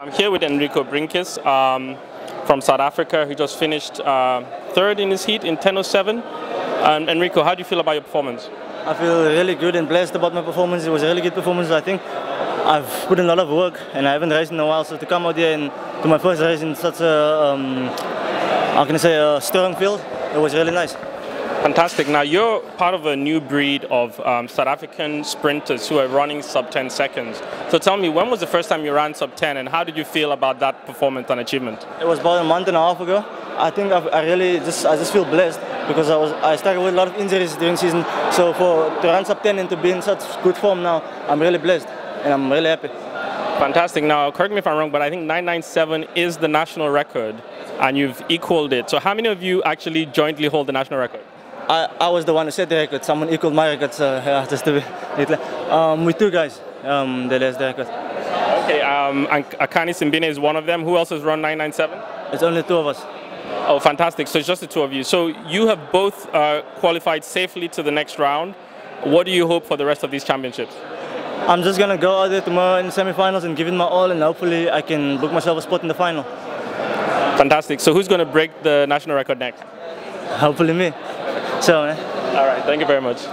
I'm here with Henricho Bruintjies um, from South Africa, who just finished uh, third in his heat in 10.07. And Henricho, how do you feel about your performance? I feel really good and blessed about my performance. It was a really good performance. I think I've put in a lot of work and I haven't raced in a while. So to come out here and to my first race in such a, um, how can I say, a strong field, it was really nice. Fantastic. Now, you're part of a new breed of um, South African sprinters who are running sub 10 seconds. So tell me, when was the first time you ran sub 10 and how did you feel about that performance and achievement? It was about a month and a half ago. I think I've, i really just I just feel blessed because I was I started with a lot of injuries during season. So for to run sub 10 and to be in such good form now, I'm really blessed and I'm really happy. Fantastic. Now, correct me if I'm wrong, but I think 997 is the national record and you've equaled it. So how many of you actually jointly hold the national record? I, I was the one who set the record. Someone equaled my record, so yeah, just to be um, with two guys, um, the last record. Okay, um, Akani Simbine is one of them. Who else has run 997? It's only two of us. Oh, fantastic. So it's just the two of you. So you have both uh, qualified safely to the next round. What do you hope for the rest of these championships? I'm just going to go out there tomorrow in the semi-finals and give it my all, and hopefully I can book myself a spot in the final. Fantastic. So who's going to break the national record next? Hopefully me. So, eh. all right, thank you very much.